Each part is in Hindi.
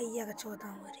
అయ్యాక చూద్దాం మరి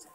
Jesus,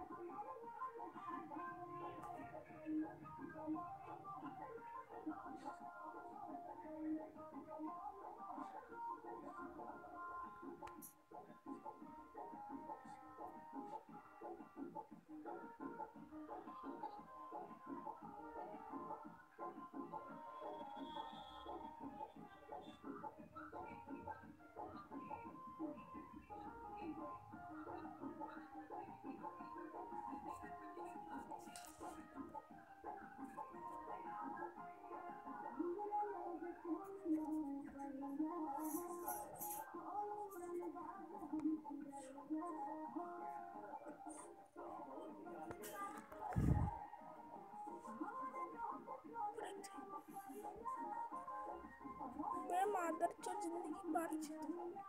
बराबर चल जिंदगी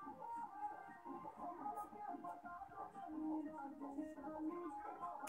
बाढ़